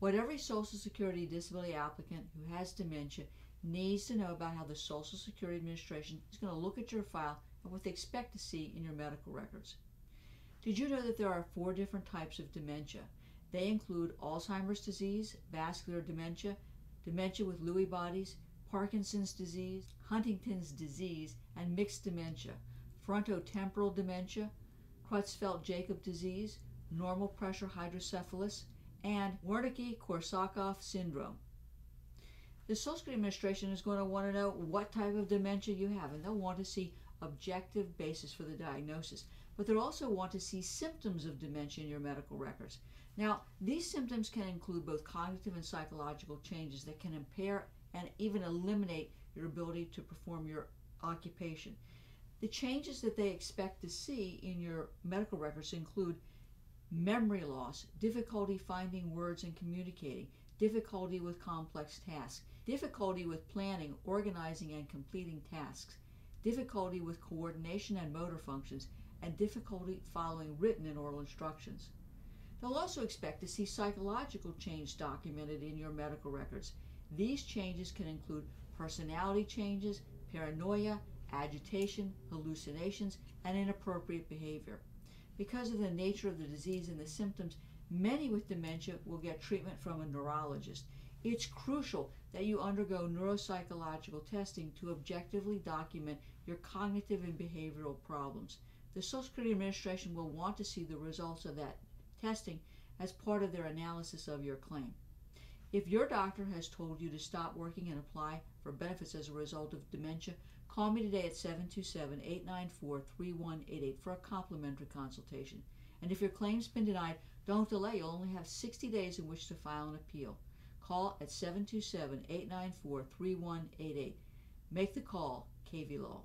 What every Social Security disability applicant who has dementia needs to know about how the Social Security Administration is going to look at your file and what they expect to see in your medical records. Did you know that there are four different types of dementia? They include Alzheimer's disease, vascular dementia, dementia with Lewy bodies, Parkinson's disease, Huntington's disease, and mixed dementia, frontotemporal dementia, Creutzfeldt-Jakob disease, normal pressure hydrocephalus, and Wernicke-Korsakoff syndrome. The Social Security Administration is going to want to know what type of dementia you have, and they'll want to see objective basis for the diagnosis. But they'll also want to see symptoms of dementia in your medical records. Now, these symptoms can include both cognitive and psychological changes that can impair and even eliminate your ability to perform your occupation. The changes that they expect to see in your medical records include memory loss, difficulty finding words and communicating, difficulty with complex tasks, difficulty with planning, organizing, and completing tasks, difficulty with coordination and motor functions, and difficulty following written and oral instructions. They'll also expect to see psychological change documented in your medical records. These changes can include personality changes, paranoia, agitation, hallucinations, and inappropriate behavior. Because of the nature of the disease and the symptoms, many with dementia will get treatment from a neurologist. It's crucial that you undergo neuropsychological testing to objectively document your cognitive and behavioral problems. The Social Security Administration will want to see the results of that testing as part of their analysis of your claim. If your doctor has told you to stop working and apply for benefits as a result of dementia, call me today at 727 894 3188 for a complimentary consultation. And if your claim's been denied, don't delay. You'll only have 60 days in which to file an appeal. Call at 727 894 3188. Make the call, Cavey Law.